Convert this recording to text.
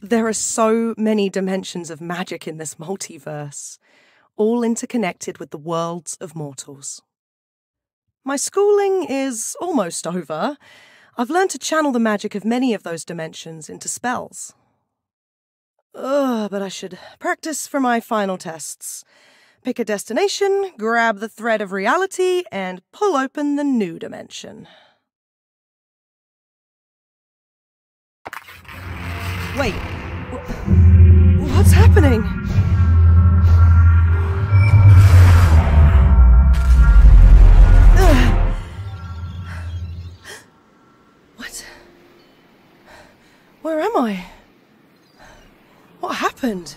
There are so many dimensions of magic in this multiverse, all interconnected with the worlds of mortals. My schooling is almost over. I've learned to channel the magic of many of those dimensions into spells. Ugh, but I should practice for my final tests. Pick a destination, grab the thread of reality, and pull open the new dimension. Wait. What's happening? What? Where am I? What happened?